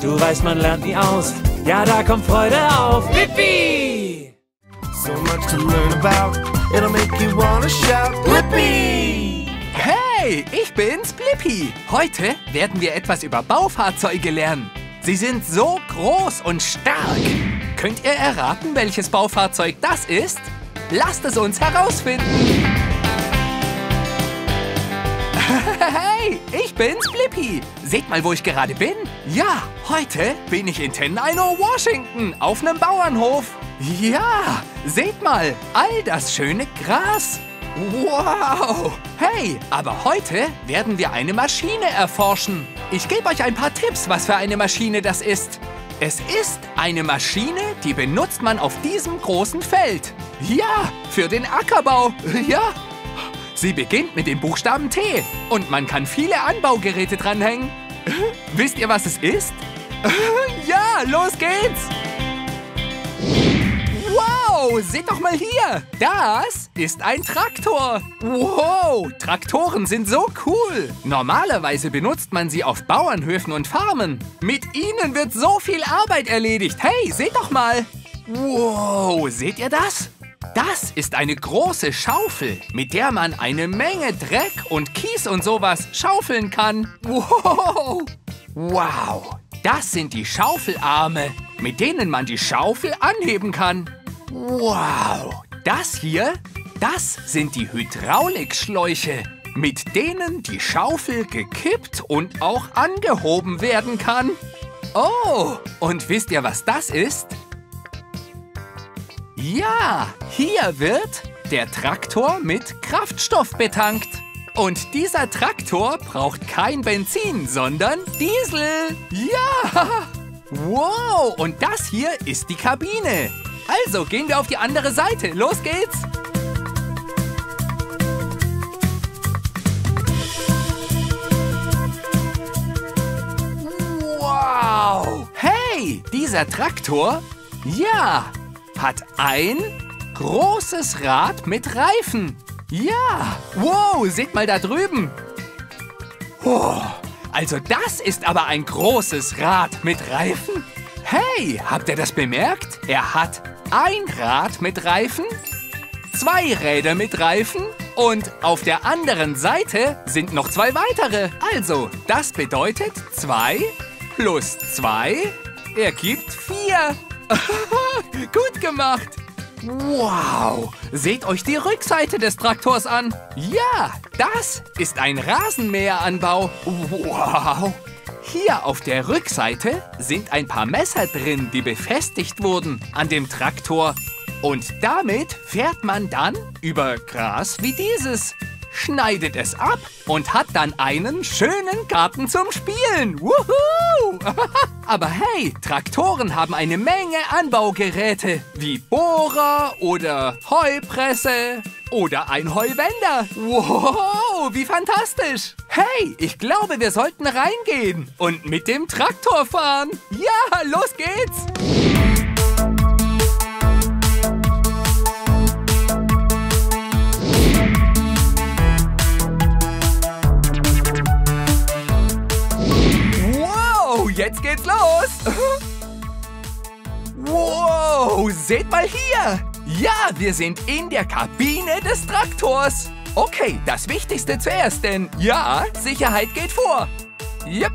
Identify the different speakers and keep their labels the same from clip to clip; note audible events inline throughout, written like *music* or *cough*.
Speaker 1: Du weißt, man lernt nie aus. Ja, da kommt Freude auf. Blippi!
Speaker 2: So much to learn about. It'll make you wanna shout. Blippi!
Speaker 3: Hey, ich bin's, Blippi. Heute werden wir etwas über Baufahrzeuge lernen. Sie sind so groß und stark. Könnt ihr erraten, welches Baufahrzeug das ist? Lasst es uns herausfinden. Bin's, Blippi. Seht mal, wo ich gerade bin. Ja, heute bin ich in Tenino, Washington, auf einem Bauernhof. Ja, seht mal, all das schöne Gras. Wow! Hey, aber heute werden wir eine Maschine erforschen. Ich gebe euch ein paar Tipps, was für eine Maschine das ist. Es ist eine Maschine, die benutzt man auf diesem großen Feld. Ja, für den Ackerbau. Ja. Sie beginnt mit dem Buchstaben T und man kann viele Anbaugeräte dranhängen. *laughs* Wisst ihr, was es ist? *laughs* Ja, los geht's! Wow, seht doch mal hier. Das ist ein Traktor. Wow, Traktoren sind so cool. Normalerweise benutzt man sie auf Bauernhöfen und Farmen. Mit ihnen wird so viel Arbeit erledigt. Hey, seht doch mal. Wow, seht ihr das? Das ist eine große Schaufel, mit der man eine Menge Dreck und Kies und sowas schaufeln kann. Wow! Wow! Das sind die Schaufelarme, mit denen man die Schaufel anheben kann. Wow! Das hier, das sind die Hydraulikschläuche, mit denen die Schaufel gekippt und auch angehoben werden kann. Oh, und wisst ihr, was das ist? Ja, hier wird der Traktor mit Kraftstoff betankt. Und dieser Traktor braucht kein Benzin, sondern Diesel. Ja! Wow, und das hier ist die Kabine. Also gehen wir auf die andere Seite. Los geht's! Wow! Hey, dieser Traktor, ja, hat ein großes Rad mit Reifen. Ja, wow, seht mal da drüben. Oh, also das ist aber ein großes Rad mit Reifen. Hey, habt ihr das bemerkt? Er hat ein Rad mit Reifen, zwei Räder mit Reifen und auf der anderen Seite sind noch zwei weitere. Also, das bedeutet zwei plus zwei ergibt vier. *laughs* Gut gemacht. Wow, seht euch die Rückseite des Traktors an. Ja, das ist ein Rasenmäheranbau. Wow. Hier auf der Rückseite sind ein paar Messer drin, die befestigt wurden an dem Traktor. Und damit fährt man dann über Gras wie dieses, schneidet es ab und hat dann einen schönen Garten zum Spielen. Wuhu! *laughs* Aber hey, Traktoren haben eine Menge Anbaugeräte, wie Bohrer oder Heupresse oder ein Heuwender. Wow, wie fantastisch. Hey, ich glaube, wir sollten reingehen und mit dem Traktor fahren. Ja, los geht's. Jetzt geht's los. Wow, seht mal hier. Ja, wir sind in der Kabine des Traktors. Okay, das Wichtigste zuerst, denn ja, Sicherheit geht vor. Yep.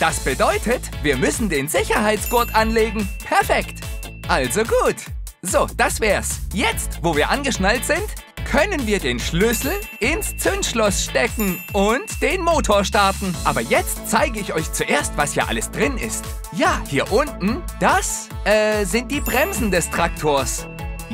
Speaker 3: Das bedeutet, wir müssen den Sicherheitsgurt anlegen. Perfekt. Also gut. So, das wär's. Jetzt, wo wir angeschnallt sind, können wir den Schlüssel ins Zündschloss stecken und den Motor starten. Aber jetzt zeige ich euch zuerst, was hier alles drin ist. Ja, hier unten, das äh, sind die Bremsen des Traktors.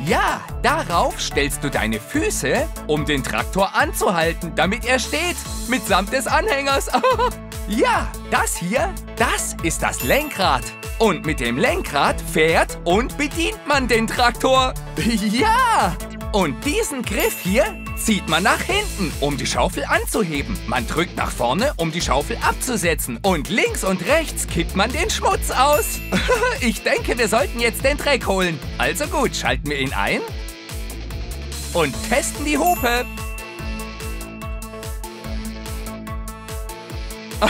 Speaker 3: Ja, darauf stellst du deine Füße, um den Traktor anzuhalten, damit er steht, mitsamt des Anhängers. *laughs* ja, das hier, das ist das Lenkrad. Und mit dem Lenkrad fährt und bedient man den Traktor. *laughs* ja! Und diesen Griff hier zieht man nach hinten, um die Schaufel anzuheben. Man drückt nach vorne, um die Schaufel abzusetzen. Und links und rechts kippt man den Schmutz aus. *laughs* ich denke, wir sollten jetzt den Dreck holen. Also gut, schalten wir ihn ein und testen die Hupe. *laughs*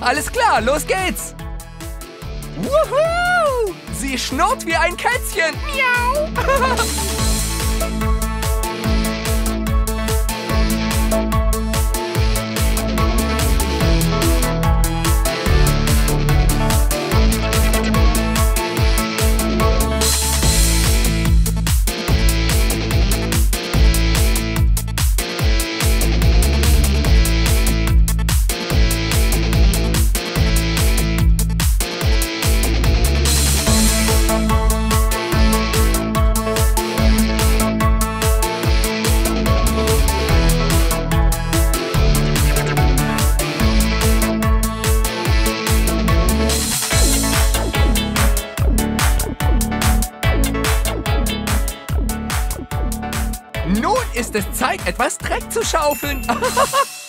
Speaker 3: Alles klar, los geht's. Wuhu! Sie schnurrt wie ein Kätzchen. Miau! *laughs* schaufeln. *laughs*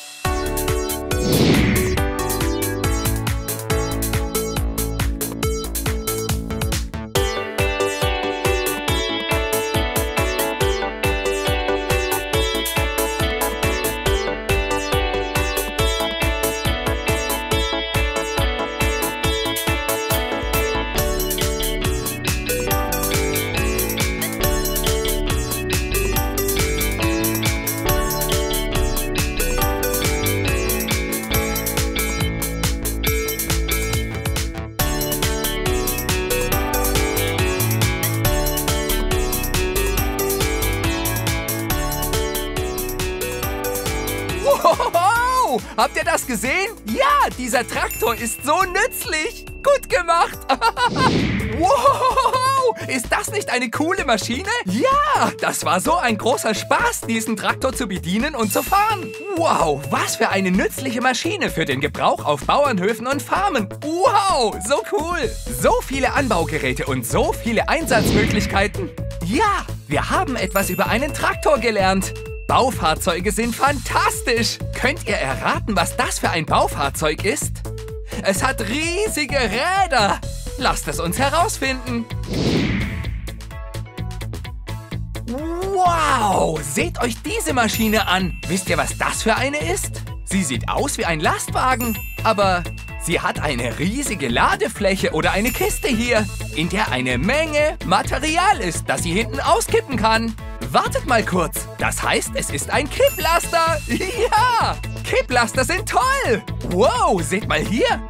Speaker 3: Ja, dieser Traktor ist so nützlich. Gut gemacht. *laughs* wow! Ist das nicht eine coole Maschine? Ja, das war so ein großer Spaß, diesen Traktor zu bedienen und zu fahren. Wow, was für eine nützliche Maschine für den Gebrauch auf Bauernhöfen und Farmen. Wow, so cool. So viele Anbaugeräte und so viele Einsatzmöglichkeiten. Ja, wir haben etwas über einen Traktor gelernt. Baufahrzeuge sind fantastisch. Könnt ihr erraten, was das für ein Baufahrzeug ist? Es hat riesige Räder. Lasst es uns herausfinden. Wow, seht euch diese Maschine an. Wisst ihr, was das für eine ist? Sie sieht aus wie ein Lastwagen, aber sie hat eine riesige Ladefläche oder eine Kiste hier, in der eine Menge Material ist, das sie hinten auskippen kann. Wartet mal kurz. Das heißt, es ist ein Kipplaster. *laughs* Ja, Kipplaster sind toll. Wow, seht mal hier.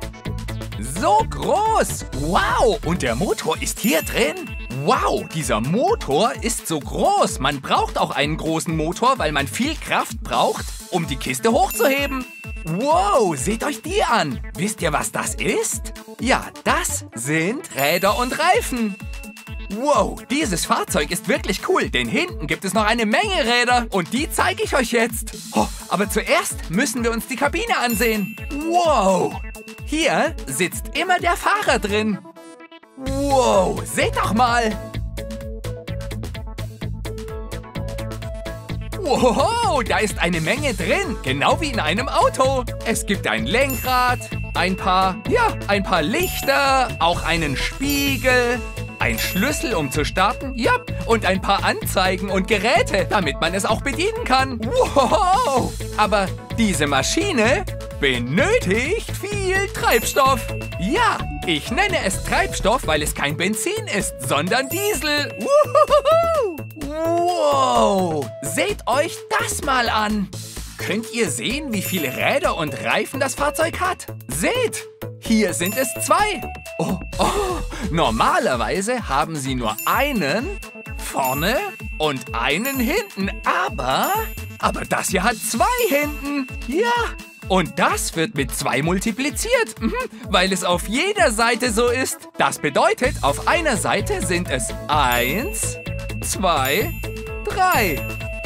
Speaker 3: So groß. Wow, und der Motor ist hier drin. Wow, dieser Motor ist so groß. Man braucht auch einen großen Motor, weil man viel Kraft braucht, um die Kiste hochzuheben. Wow, seht euch die an. Wisst ihr, was das ist? Ja, das sind Räder und Reifen. Wow, dieses Fahrzeug ist wirklich cool, denn hinten gibt es noch eine Menge Räder und die zeige ich euch jetzt. Oh, aber zuerst müssen wir uns die Kabine ansehen. Wow, hier sitzt immer der Fahrer drin. Wow, seht doch mal. Wow, da ist eine Menge drin, genau wie in einem Auto. Es gibt ein Lenkrad, ein paar, ja, ein paar Lichter, auch einen Spiegel, ein Schlüssel, um zu starten, ja, und ein paar Anzeigen und Geräte, damit man es auch bedienen kann. Wow! Aber diese Maschine benötigt viel Treibstoff. Ja, ich nenne es Treibstoff, weil es kein Benzin ist, sondern Diesel. Wow! Seht euch das mal an. Könnt ihr sehen, wie viele Räder und Reifen das Fahrzeug hat? Seht, hier sind es zwei. Oh, oh, normalerweise haben sie nur einen vorne und einen hinten. Aber, aber das hier hat zwei hinten. Ja, und das wird mit zwei multipliziert, mhm, weil es auf jeder Seite so ist. Das bedeutet, auf einer Seite sind es eins, zwei, drei.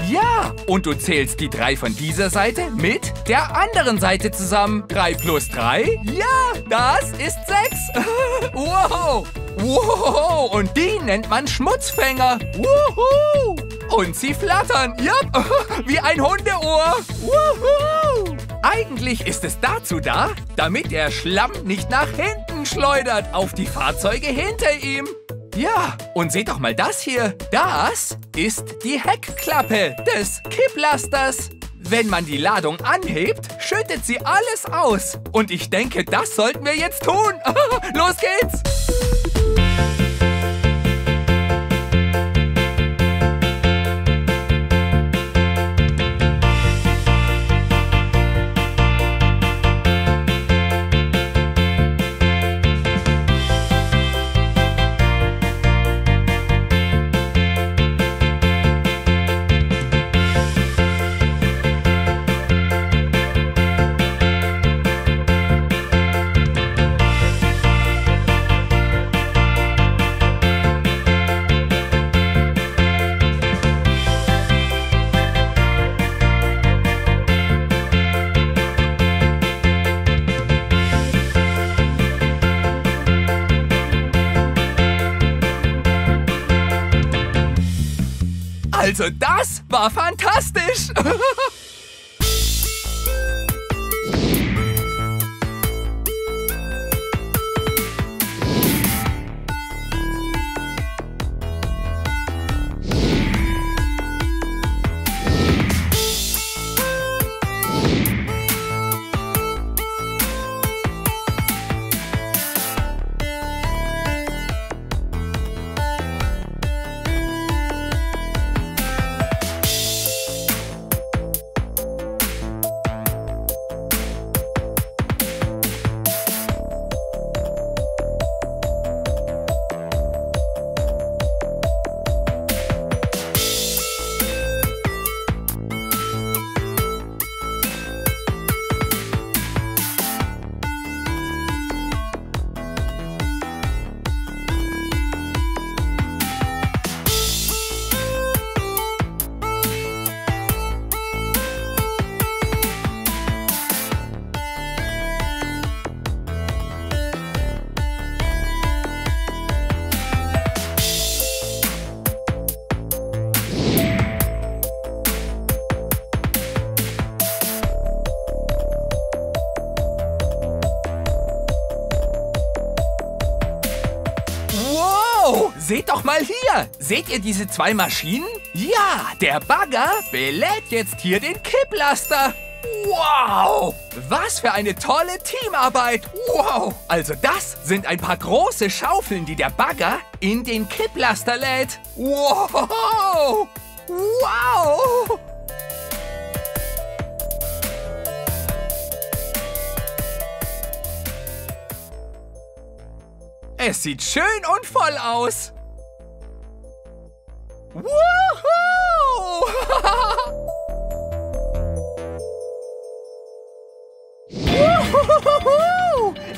Speaker 3: Ja, und du zählst die drei von dieser Seite mit der anderen Seite zusammen. Drei plus drei? Ja, das ist sechs. *laughs* wow, wow, und die nennt man Schmutzfänger. Wuhu. Und sie flattern, ja, *laughs* wie ein Hundeohr. Wuhu. Eigentlich ist es dazu da, damit der Schlamm nicht nach hinten schleudert auf die Fahrzeuge hinter ihm. Ja, und seht doch mal das hier. Das ist die Heckklappe des Kipplasters. Wenn man die Ladung anhebt, schüttet sie alles aus. Und ich denke, das sollten wir jetzt tun. *laughs* Los geht's! Also das war fantastisch. *laughs* Seht ihr diese zwei Maschinen? Ja, der Bagger belädt jetzt hier den Kipplaster. Wow, was für eine tolle Teamarbeit. Wow, also das sind ein paar große Schaufeln, die der Bagger in den Kipplaster lädt. Wow, wow. Es sieht schön und voll aus. Woohoo!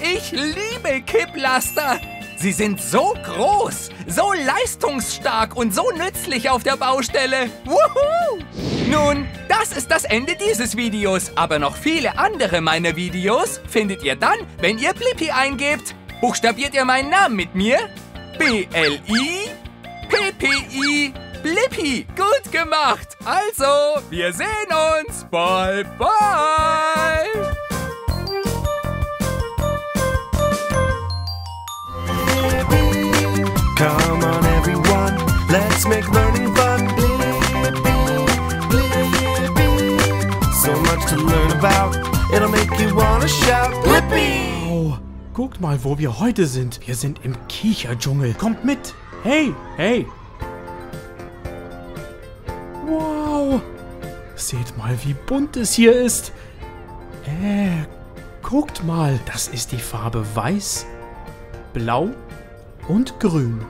Speaker 3: Ich liebe Kipplaster. Sie sind so groß, so leistungsstark und so nützlich auf der Baustelle. Wuhu! Nun, das ist das Ende dieses Videos, aber noch viele andere meiner Videos findet ihr dann, wenn ihr Blippi eingebt. Buchstabiert ihr meinen Namen mit mir? B-L-I-P-P-I. Blippi, gut gemacht. Also, wir sehen uns. Bye, bye.
Speaker 2: Come on, everyone, let's make learning fun. Blippi, Blippi. So much to learn about, it'll make you wanna shout. Blippi!
Speaker 4: Oh, guckt mal, wo wir heute sind. Wir sind im Kicherdschungel. Kommt mit. Hey, hey. Seht mal, wie bunt es hier ist. Äh, guckt mal. Das ist die Farbe Weiß, Blau und Grün.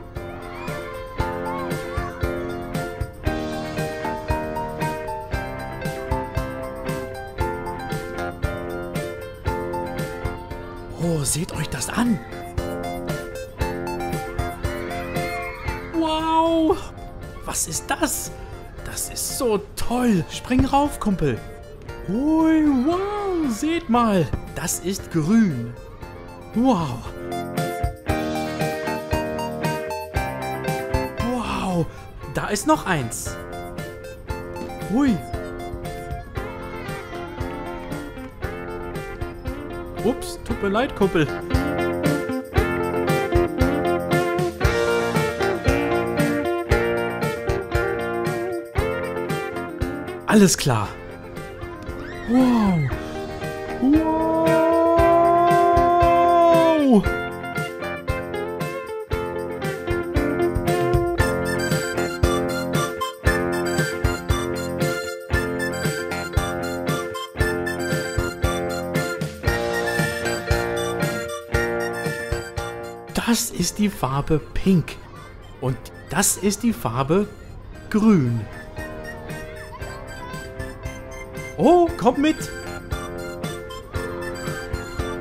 Speaker 4: Oh, seht euch das an. Wow. Was ist das? So toll. Spring rauf, Kumpel. Ui, wow. Seht mal. Das ist grün. Wow. Wow. Da ist noch eins. Ui. Ups, tut mir leid, Kumpel. Alles klar. Wow. Wow. Das ist die Farbe Pink. Und das ist die Farbe Grün. Oh, komm mit!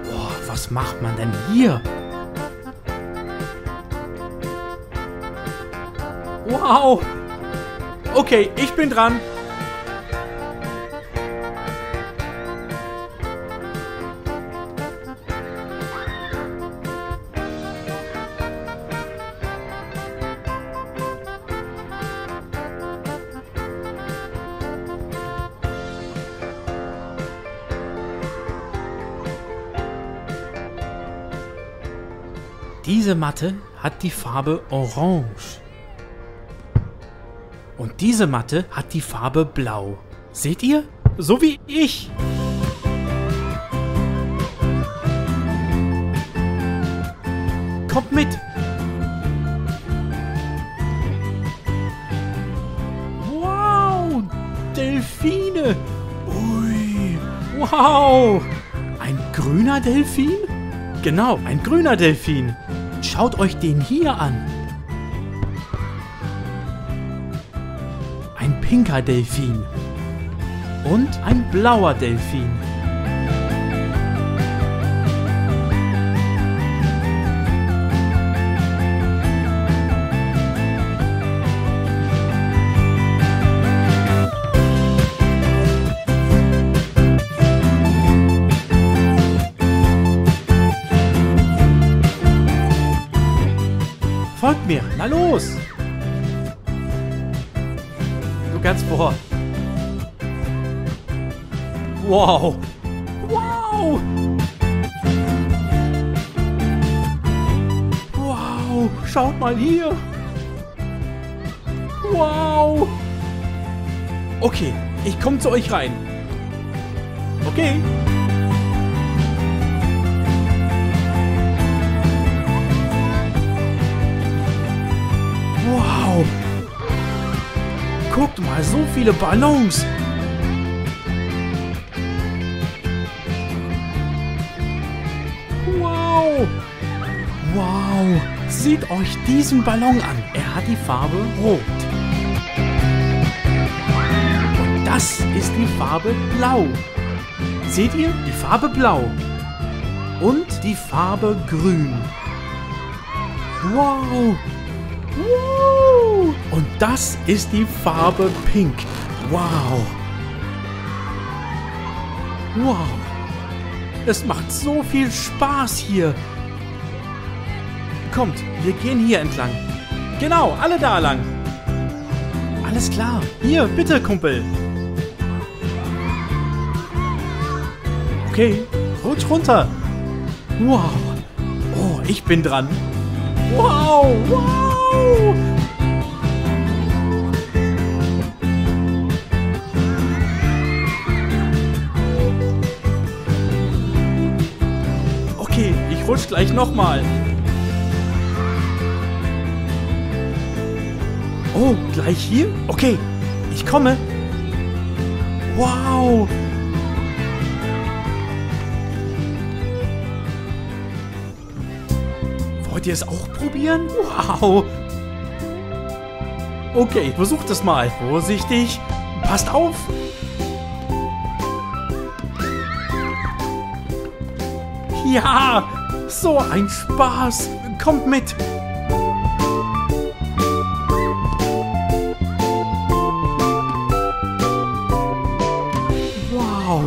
Speaker 4: Boah, was macht man denn hier? Wow! Okay, ich bin dran. Diese Matte hat die Farbe Orange. Und diese Matte hat die Farbe Blau. Seht ihr? So wie ich. Kommt mit. Wow, Delfine. Ui, wow. Ein grüner Delfin? Genau, ein grüner Delfin. Schaut euch den hier an. Ein pinker Delfin. Und ein blauer Delfin. Los! Du kannst vor. Wow! Wow! Wow! Schaut mal hier! Wow! Okay, ich komme zu euch rein. Okay. Guckt mal, so viele Ballons! Wow! Wow! Seht euch diesen Ballon an. Er hat die Farbe Rot. Und das ist die Farbe Blau. Seht ihr? Die Farbe Blau. Und die Farbe Grün. Wow! Wow. Und das ist die Farbe Pink. Wow. Wow. Es macht so viel Spaß hier. Kommt, wir gehen hier entlang. Genau, alle da lang. Alles klar. Hier, bitte, Kumpel. Okay, rutsch runter. Wow. Oh, ich bin dran. Wow, wow. Rutsch gleich nochmal. Oh, gleich hier? Okay, ich komme. Wow. Wollt ihr es auch probieren? Wow. Okay, versucht es mal. Vorsichtig. Passt auf. Ja, so ein Spaß. Kommt mit. Wow.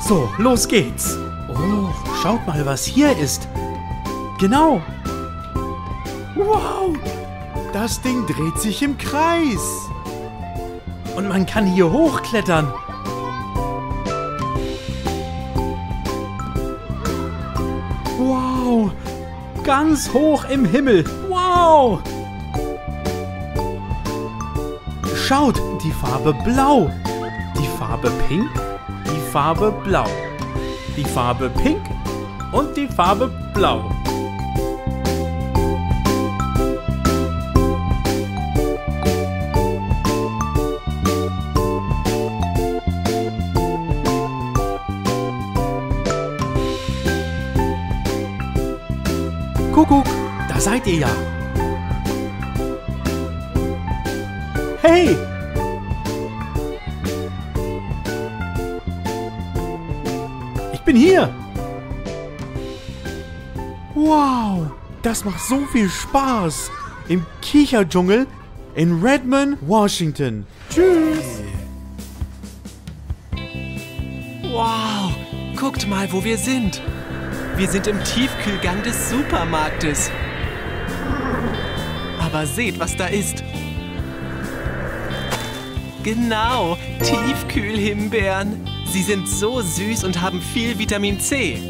Speaker 4: So, los geht's. Oh, schaut mal, was hier ist. Genau. Wow.
Speaker 2: Das Ding dreht sich im Kreis.
Speaker 4: Und man kann hier hochklettern. Ganz hoch im Himmel. Wow. Schaut, die Farbe Blau. Die Farbe Pink. Die Farbe Blau, die Farbe Pink und die Farbe Blau. Seid ihr ja. Hey! Ich bin hier! Wow, das macht so viel Spaß! Im Kicherdschungel in Redmond, Washington. Tschüss!
Speaker 5: Wow, guckt mal, wo wir sind. Wir sind im Tiefkühlgang des Supermarktes. Aber seht, was da ist. Genau, Tiefkühlhimbeeren. Sie sind so süß und haben viel Vitamin C.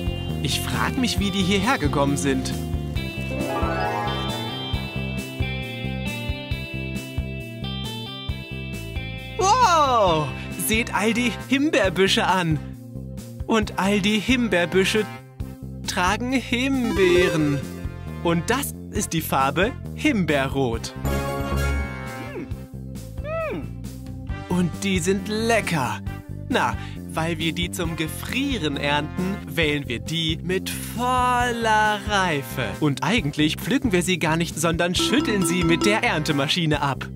Speaker 5: Ich frage mich, wie die hierher gekommen sind. Wow! Seht all die Himbeerbüsche an. Und all die Himbeerbüsche tragen Himbeeren. Und das ist die Farbe Himbeerrot. Und die sind lecker. Na, weil wir die zum Gefrieren ernten, wählen wir die mit voller Reife. Und eigentlich pflücken wir sie gar nicht, sondern schütteln sie mit der Erntemaschine ab.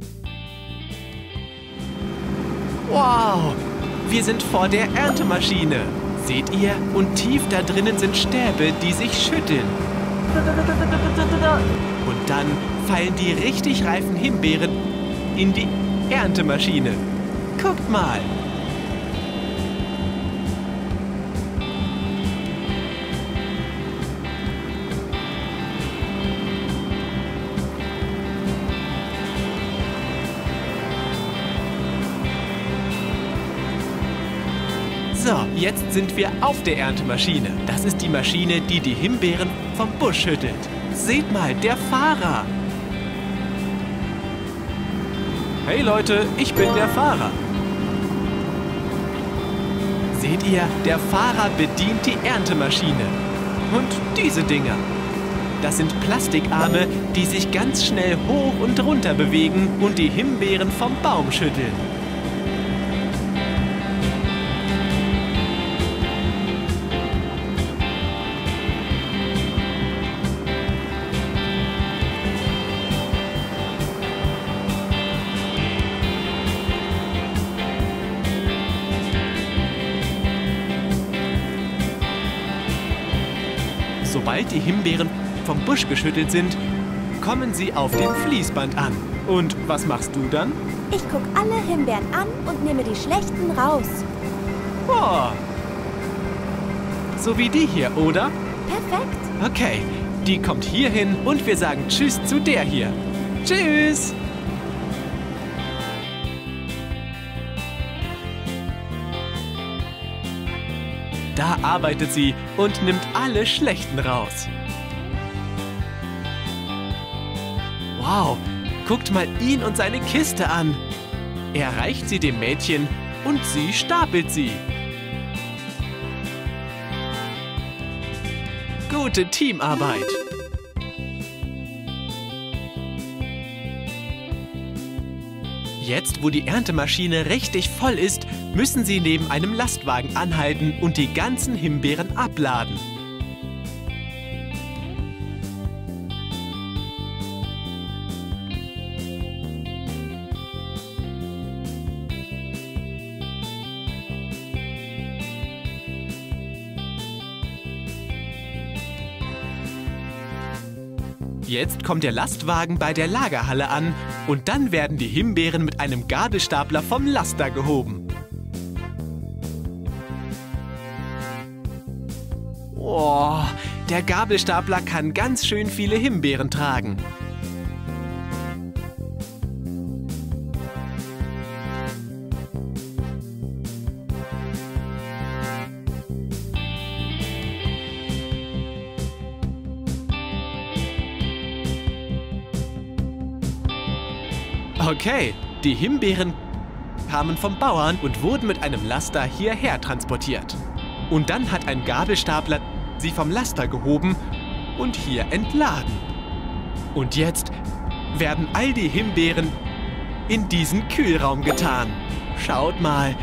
Speaker 5: Wow, wir sind vor der Erntemaschine. Seht ihr? Und tief da drinnen sind Stäbe, die sich schütteln. Und dann fallen die richtig reifen Himbeeren in die Erntemaschine. Guckt mal. Jetzt sind wir auf der Erntemaschine. Das ist die Maschine, die die Himbeeren vom Busch schüttelt. Seht mal, der Fahrer. Hey Leute, ich bin der Fahrer. Seht ihr, der Fahrer bedient die Erntemaschine. Und diese Dinger. Das sind Plastikarme, die sich ganz schnell hoch und runter bewegen und die Himbeeren vom Baum schütteln. Sobald die Himbeeren vom Busch geschüttelt sind, kommen sie auf dem Fließband an. Und was machst du dann?
Speaker 6: Ich guck alle Himbeeren an und nehme die schlechten raus.
Speaker 5: Oh. So wie die hier, oder?
Speaker 6: Perfekt.
Speaker 5: Okay, die kommt hier hin und wir sagen Tschüss zu der hier. Tschüss! Da arbeitet sie und nimmt alle schlechten raus. Wow, guckt mal ihn und seine Kiste an. Er reicht sie dem Mädchen und sie stapelt sie. Gute Teamarbeit. Jetzt, wo die Erntemaschine richtig voll ist, müssen sie neben einem Lastwagen anhalten und die ganzen Himbeeren abladen. Jetzt kommt der Lastwagen bei der Lagerhalle an und dann werden die Himbeeren mit einem Gabelstapler vom Laster gehoben. Oh, der Gabelstapler kann ganz schön viele Himbeeren tragen. Okay, die Himbeeren kamen vom Bauern und wurden mit einem Laster hierher transportiert. Und dann hat ein Gabelstapler sie vom Laster gehoben und hier entladen. Und jetzt werden all die Himbeeren in diesen Kühlraum getan. Schaut mal.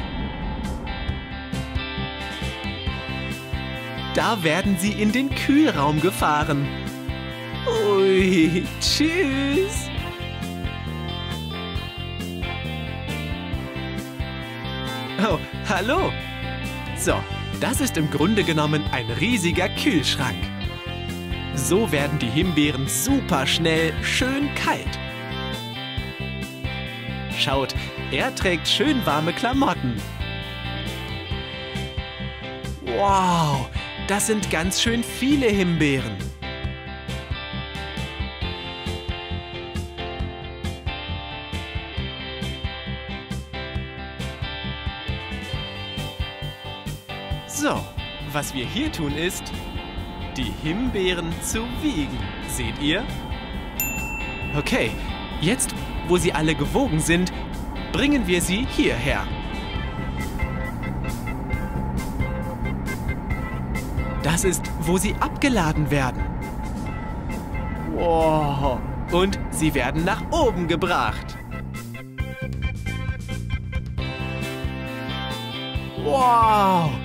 Speaker 5: Da werden sie in den Kühlraum gefahren. Ui, tschüss. Oh, hallo. So, das ist im Grunde genommen ein riesiger Kühlschrank. So werden die Himbeeren super schnell schön kalt. Schaut, er trägt schön warme Klamotten. Wow, das sind ganz schön viele Himbeeren. Was wir hier tun ist, die Himbeeren zu wiegen. Seht ihr? Okay, jetzt, wo sie alle gewogen sind, bringen wir sie hierher. Das ist, wo sie abgeladen werden. Wow. Und sie werden nach oben gebracht. Wow.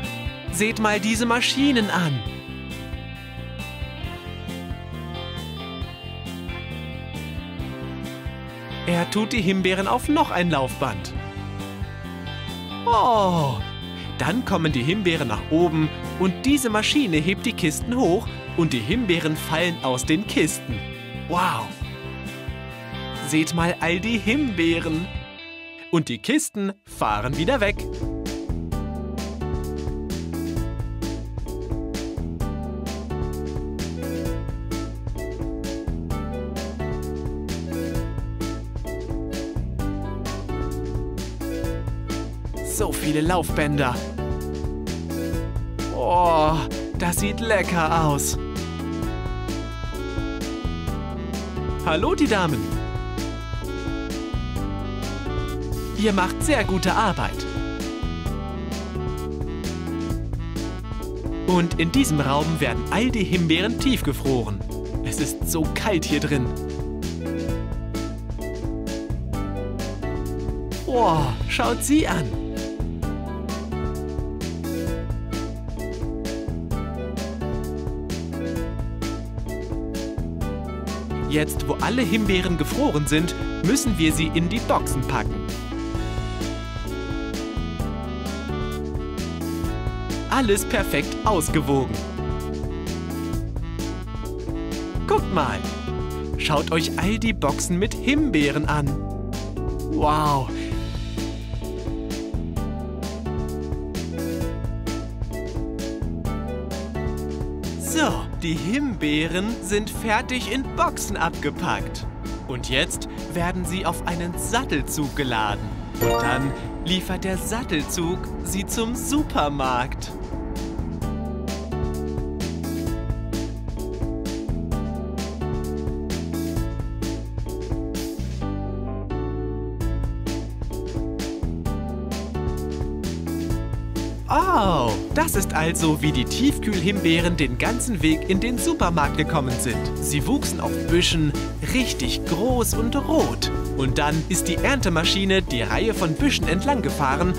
Speaker 5: Seht mal diese Maschinen an. Er tut die Himbeeren auf noch ein Laufband. Oh, dann kommen die Himbeeren nach oben und diese Maschine hebt die Kisten hoch und die Himbeeren fallen aus den Kisten. Wow! Seht mal all die Himbeeren. Und die Kisten fahren wieder weg. So viele Laufbänder. Oh, das sieht lecker aus. Hallo, die Damen. Ihr macht sehr gute Arbeit. Und in diesem Raum werden all die Himbeeren tiefgefroren. Es ist so kalt hier drin. Oh, schaut sie an. Jetzt, wo alle Himbeeren gefroren sind, müssen wir sie in die Boxen packen. Alles perfekt ausgewogen. Guckt mal. Schaut euch all die Boxen mit Himbeeren an. Wow. Die Himbeeren sind fertig in Boxen abgepackt. Und jetzt werden sie auf einen Sattelzug geladen. Und dann liefert der Sattelzug sie zum Supermarkt. Oh, das ist also, wie die Tiefkühlhimbeeren den ganzen Weg in den Supermarkt gekommen sind. Sie wuchsen auf Büschen richtig groß und rot. Und dann ist die Erntemaschine die Reihe von Büschen entlang gefahren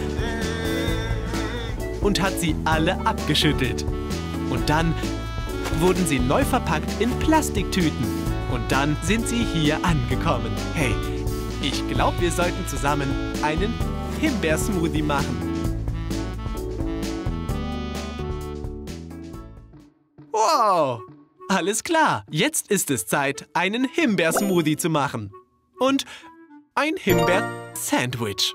Speaker 5: und hat sie alle abgeschüttelt. Und dann wurden sie neu verpackt in Plastiktüten. Und dann sind sie hier angekommen. Hey, ich glaube, wir sollten zusammen einen Himbeersmoothie machen. Wow! Alles klar, jetzt ist es Zeit, einen Himbeersmoothie zu machen. Und ein Himbeer-Sandwich.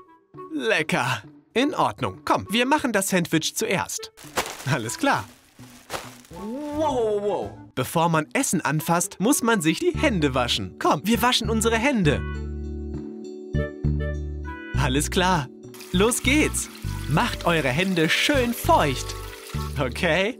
Speaker 5: Lecker. In Ordnung. Komm, wir machen das Sandwich zuerst. Alles klar. Wow, wow. Bevor man Essen anfasst, muss man sich die Hände waschen. Komm, wir waschen unsere Hände. Alles klar. Los geht's. Macht eure Hände schön feucht. Okay?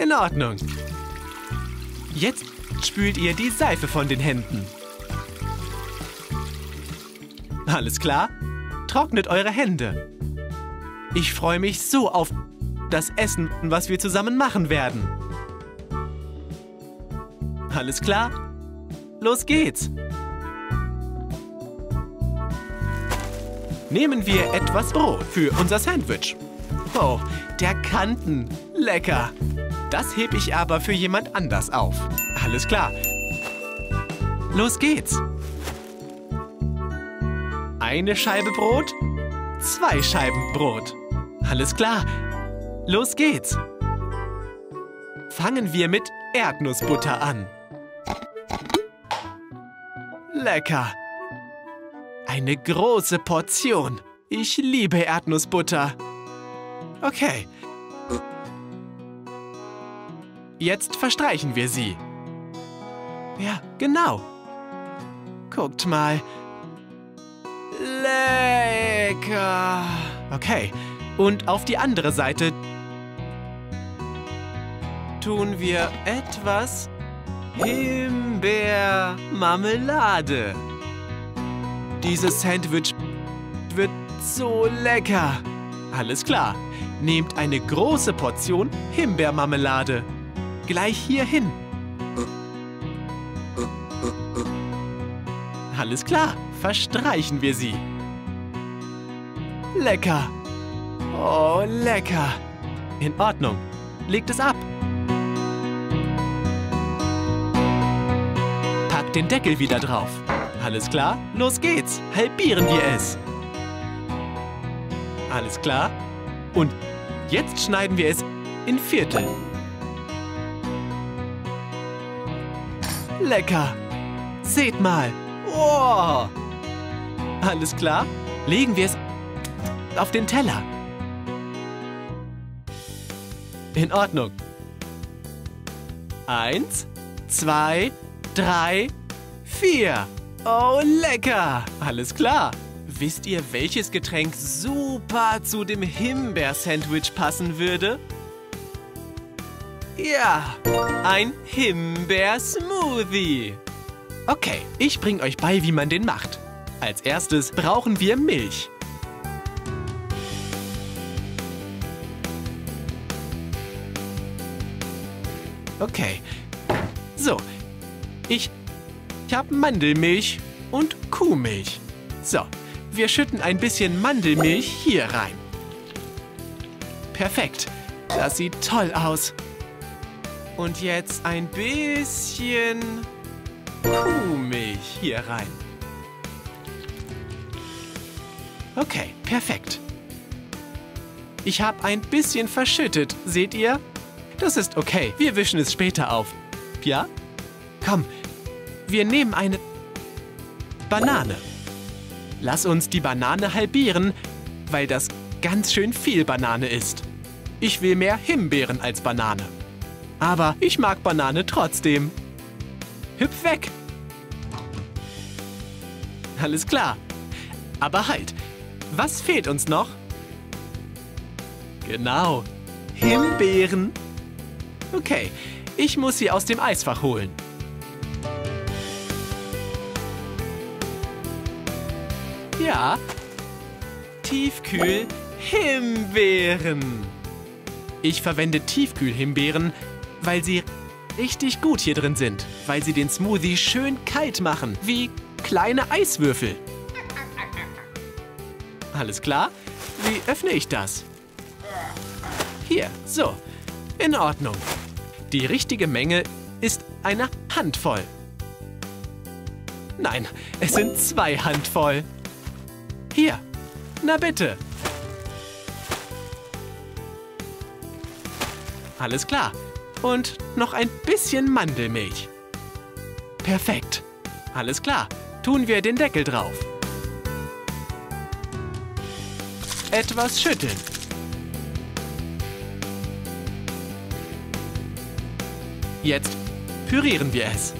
Speaker 5: In Ordnung. Jetzt spült ihr die Seife von den Händen. Alles klar? Trocknet eure Hände. Ich freue mich so auf das Essen, was wir zusammen machen werden. Alles klar? Los geht's! Nehmen wir etwas Brot für unser Sandwich. Oh, der Kanten. Lecker. Das heb ich aber für jemand anders auf. Alles klar. Los geht's. Eine Scheibe Brot, zwei Scheiben Brot. Alles klar. Los geht's. Fangen wir mit Erdnussbutter an. Lecker. Eine große Portion. Ich liebe Erdnussbutter. Okay. Jetzt verstreichen wir sie. Ja, genau. Guckt mal. Lecker. Okay. Und auf die andere Seite tun wir etwas Himbeermarmelade. Dieses Sandwich wird so lecker. Alles klar. Nehmt eine große Portion Himbeermarmelade. Gleich hierhin. Alles klar. Verstreichen wir sie. Lecker. Oh, lecker. In Ordnung. Legt es ab. Packt den Deckel wieder drauf. Alles klar? Los geht's. Halbieren wir es. Alles klar? Und jetzt schneiden wir es in Viertel. Lecker. Seht mal. Oh. Alles klar? Legen wir es auf den Teller. In Ordnung. Eins, zwei, drei, vier. Oh, lecker. Alles klar. Wisst ihr, welches Getränk super zu dem Himbeer-Sandwich passen würde? Ja, ein Himbeer-Smoothie. Okay, ich bringe euch bei, wie man den macht. Als erstes brauchen wir Milch. Okay. So. Ich, ich habe Mandelmilch und Kuhmilch. So, wir schütten ein bisschen Mandelmilch hier rein. Perfekt. Das sieht toll aus. Und jetzt ein bisschen Kuhmilch hier rein. Okay, perfekt. Ich habe ein bisschen verschüttet, seht ihr? Das ist okay, wir wischen es später auf. Ja? Komm, wir nehmen eine Banane. Lass uns die Banane halbieren, weil das ganz schön viel Banane ist. Ich will mehr Himbeeren als Banane. Aber ich mag Banane trotzdem. Hüpf weg! Alles klar. Aber halt, was fehlt uns noch? Genau, Himbeeren. Okay, ich muss sie aus dem Eisfach holen. Ja, Tiefkühl Himbeeren. Ich verwende Tiefkühl-Himbeeren, weil sie richtig gut hier drin sind. Weil sie den Smoothie schön kalt machen, wie kleine Eiswürfel. Alles klar? Wie öffne ich das? Hier, so. In Ordnung. Die richtige Menge ist eine Handvoll. Nein, es sind zwei Handvoll. Hier, na bitte. Alles klar. Und noch ein bisschen Mandelmilch. Perfekt. Alles klar, tun wir den Deckel drauf. Etwas schütteln. Jetzt pürieren wir es.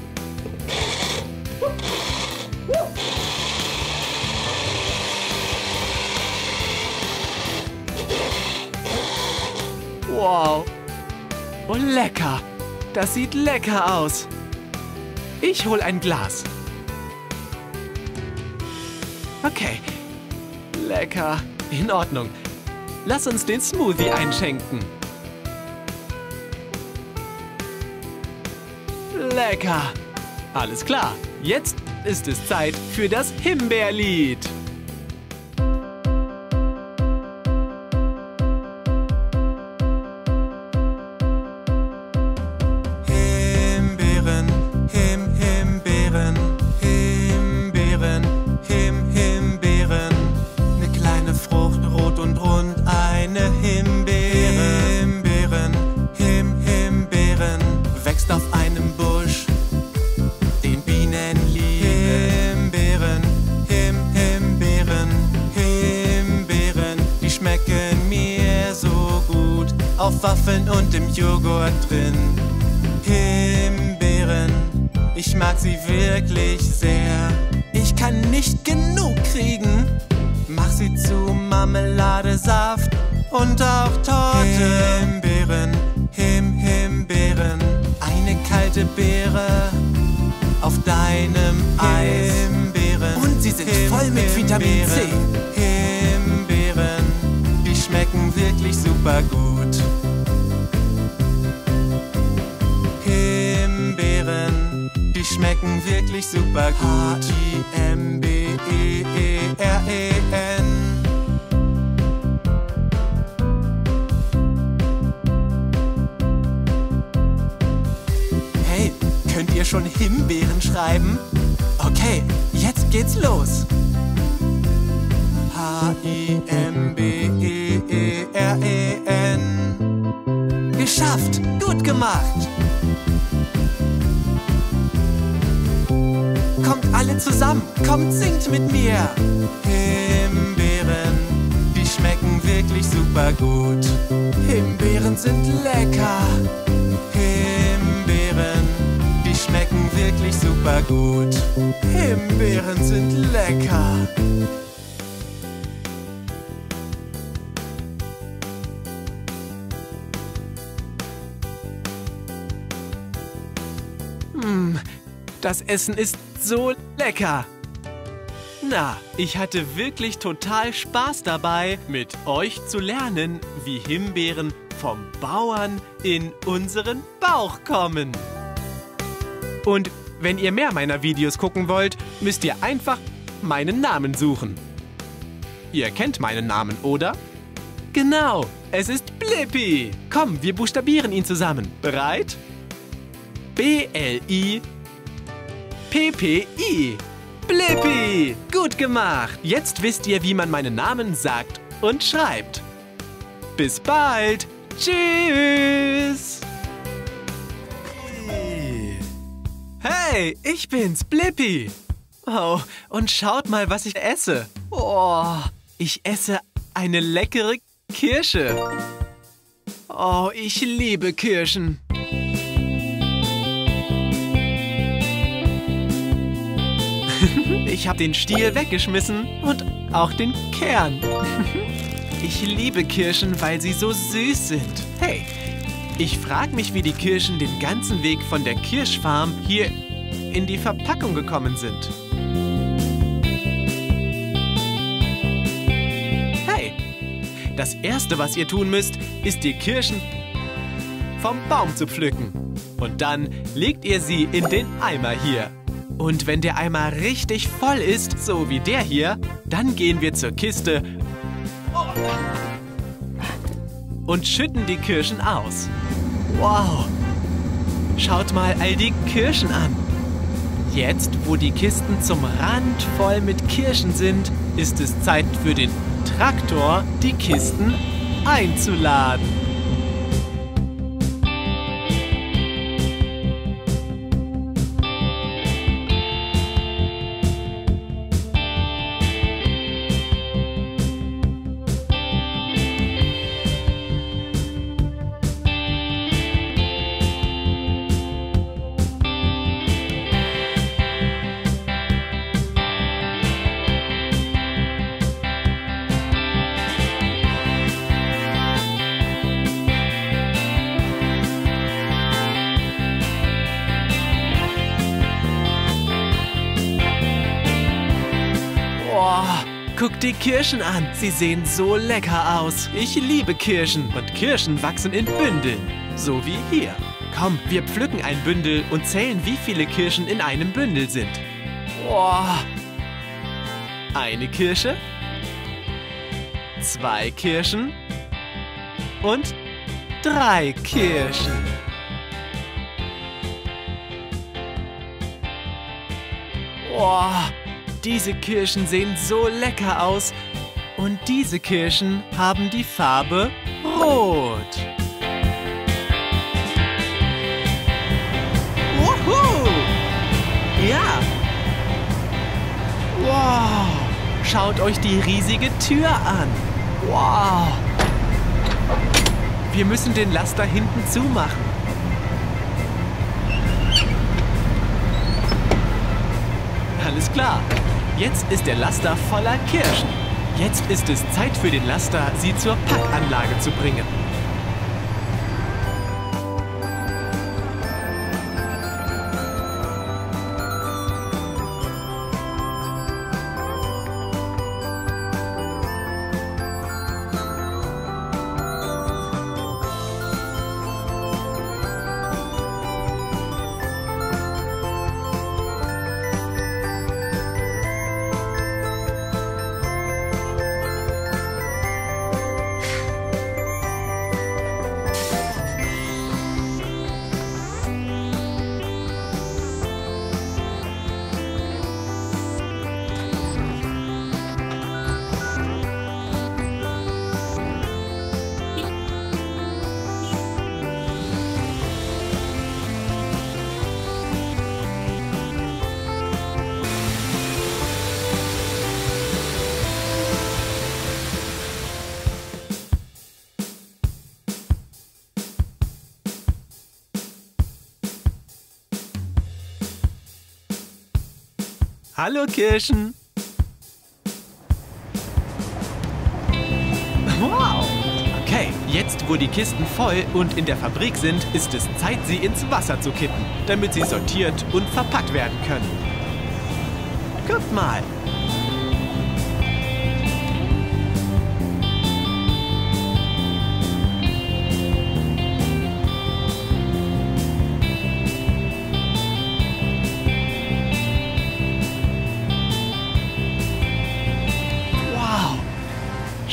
Speaker 5: Wow. Oh, lecker. Das sieht lecker aus. Ich hol ein Glas. Okay. Lecker. In Ordnung. Lass uns den Smoothie einschenken. Lecker. Alles klar. Jetzt ist es Zeit für das Himbeerlied.
Speaker 2: Waffeln und im Joghurt drin. Himbeeren, ich mag sie wirklich sehr. Ich kann nicht genug kriegen. Mach sie zu Marmelade, Saft und auch Torte. Himbeeren, Him, Himbeeren, eine kalte Beere auf deinem Eis. Himbeeren,
Speaker 7: Und sie sind voll mit Vitamin C.
Speaker 2: Himbeeren, die schmecken wirklich super gut. Schmecken wirklich super gut. H-I-M-B-E-E-R-E-N. Hey, könnt ihr schon Himbeeren schreiben? Okay, jetzt geht's los. H-I-M-B-E-E-R-E-N. Geschafft! Gut gemacht! Alle zusammen! Kommt, singt mit mir! Himbeeren, die schmecken wirklich super gut. Himbeeren sind lecker! Himbeeren, die schmecken wirklich super gut. Himbeeren sind lecker!
Speaker 5: Das Essen ist so lecker. Na, ich hatte wirklich total Spaß dabei, mit euch zu lernen, wie Himbeeren vom Bauern in unseren Bauch kommen. Und wenn ihr mehr meiner Videos gucken wollt, müsst ihr einfach meinen Namen suchen. Ihr kennt meinen Namen, oder? Genau, es ist Blippi. Komm, wir buchstabieren ihn zusammen. Bereit? B-L-I PPI. Blippi! Gut gemacht! Jetzt wisst ihr, wie man meinen Namen sagt und schreibt. Bis bald! Tschüss! Hey, ich bin's, Blippi! Oh, und schaut mal, was ich esse. Oh, ich esse eine leckere Kirsche. Oh, ich liebe Kirschen. Ich habe den Stiel weggeschmissen und auch den Kern. *laughs* Ich liebe Kirschen, weil sie so süß sind. Hey, ich frage mich, wie die Kirschen den ganzen Weg von der Kirschfarm hier in die Verpackung gekommen sind. Hey, das Erste, was ihr tun müsst, ist die Kirschen vom Baum zu pflücken. Und dann legt ihr sie in den Eimer hier. Und wenn der Eimer richtig voll ist, so wie der hier, dann gehen wir zur Kiste und schütten die Kirschen aus. Wow! Schaut mal all die Kirschen an. Jetzt, wo die Kisten zum Rand voll mit Kirschen sind, ist es Zeit für den Traktor, die Kisten einzuladen. Die Kirschen an. Sie sehen so lecker aus. Ich liebe Kirschen. Und Kirschen wachsen in Bündeln. So wie hier. Komm, wir pflücken ein Bündel und zählen, wie viele Kirschen in einem Bündel sind. Boah. Eine Kirsche. Zwei Kirschen. Und drei Kirschen. Boah, diese Kirschen sehen so lecker aus. Und diese Kirschen haben die Farbe Rot. Wuhu! Ja. Wow. Schaut euch die riesige Tür an. Wow. Wir müssen den Laster hinten zumachen. Alles klar. Jetzt ist der Laster voller Kirschen. Jetzt ist es Zeit für den Laster, sie zur Packanlage zu bringen. Hallo Kirschen. Wow. Okay, jetzt wo die Kisten voll und in der Fabrik sind, ist es Zeit, sie ins Wasser zu kippen, damit sie sortiert und verpackt werden können. Guckt mal.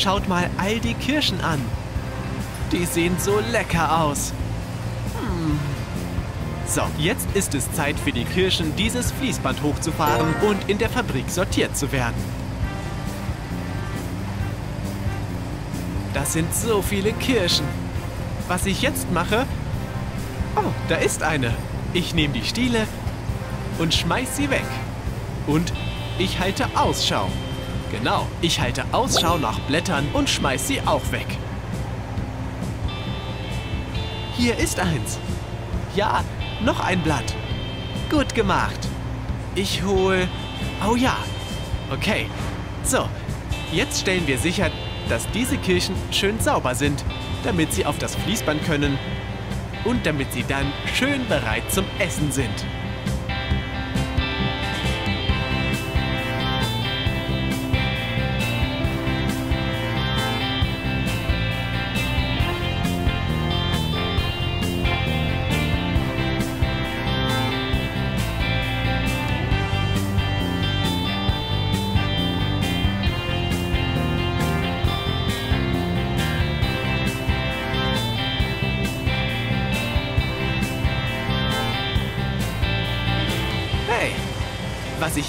Speaker 5: Schaut mal all die Kirschen an. Die sehen so lecker aus. Hm. So, jetzt ist es Zeit für die Kirschen, dieses Fließband hochzufahren und in der Fabrik sortiert zu werden. Das sind so viele Kirschen. Was ich jetzt mache... Oh, da ist eine. Ich nehme die Stiele und schmeiß sie weg. Und ich halte Ausschau. Genau, ich halte Ausschau nach Blättern und schmeiß sie auch weg. Hier ist eins. Ja, noch ein Blatt. Gut gemacht. Ich hol... Oh ja. Okay. So, jetzt stellen wir sicher, dass diese Kirschen schön sauber sind, damit sie auf das Fließband können und damit sie dann schön bereit zum Essen sind.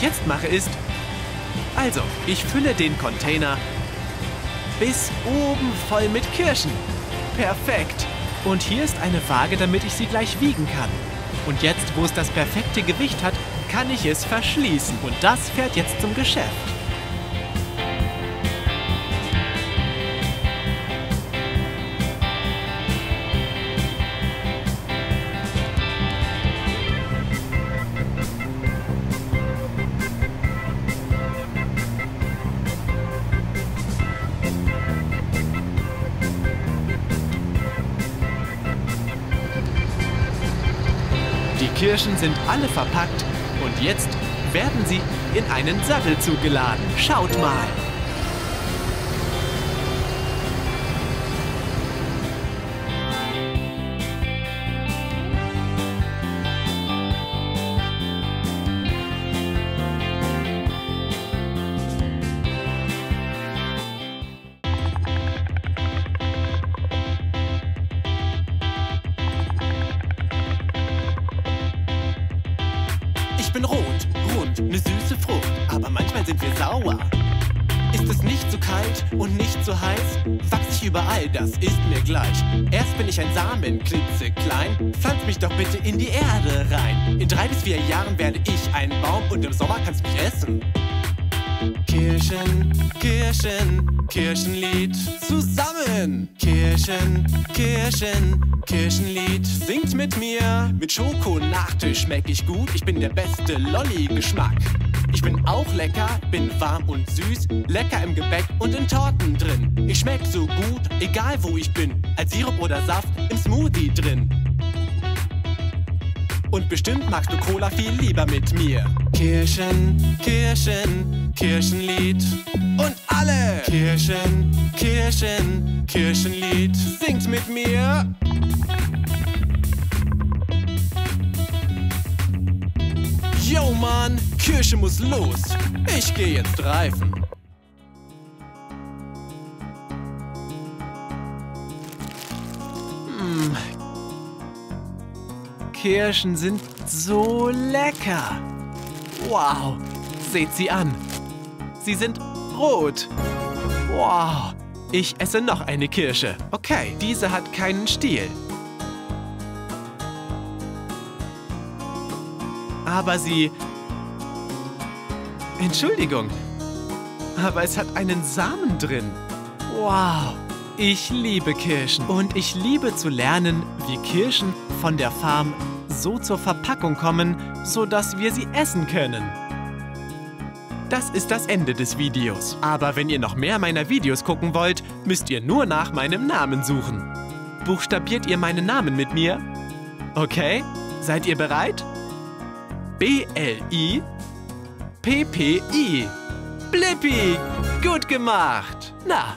Speaker 5: Ich jetzt mache ist... Also, ich fülle den Container bis oben voll mit Kirschen. Perfekt. Und hier ist eine Waage, damit ich sie gleich wiegen kann. Und jetzt, wo es das perfekte Gewicht hat, kann ich es verschließen. Und das fährt jetzt zum Geschäft. Kirschen sind alle verpackt und jetzt werden sie in einen Sattelzug geladen. Schaut mal. Samen, klitzeklein, pflanz mich doch bitte in die Erde rein. In drei bis vier Jahren werde ich ein Baum und im Sommer kannst mich essen. Kirschen, Kirschen, Kirchenlied zusammen. Kirschen, Kirschen, Kirchenlied singt mit mir. Mit Schokonachtisch schmeck ich gut, ich bin der beste Lolli-Geschmack. Ich bin auch lecker, bin warm und süß, lecker im Gebäck und in Torten drin. Ich schmeck so gut, egal wo ich bin, als Sirup oder Saft im Smoothie drin. Und bestimmt magst du Cola viel lieber mit mir. Kirschen, Kirschen, Kirchenlied. Und alle! Kirschen, Kirschen, Kirchenlied. Singt mit mir. Yo, Mann, Kirsche muss los. Ich geh jetzt reifen. Kirschen sind so lecker. Wow, seht sie an. Sie sind rot. Wow, ich esse noch eine Kirsche. Okay, diese hat keinen Stiel. Aber sie... Entschuldigung. Aber es hat einen Samen drin. Wow. Ich liebe Kirschen. Und ich liebe zu lernen, wie Kirschen von der Farm so zur Verpackung kommen, sodass wir sie essen können. Das ist das Ende des Videos. Aber wenn ihr noch mehr meiner Videos gucken wollt, müsst ihr nur nach meinem Namen suchen. Buchstabiert ihr meinen Namen mit mir? Okay, seid ihr bereit? B-L-I P-P-I Blippi! Gut gemacht! Na,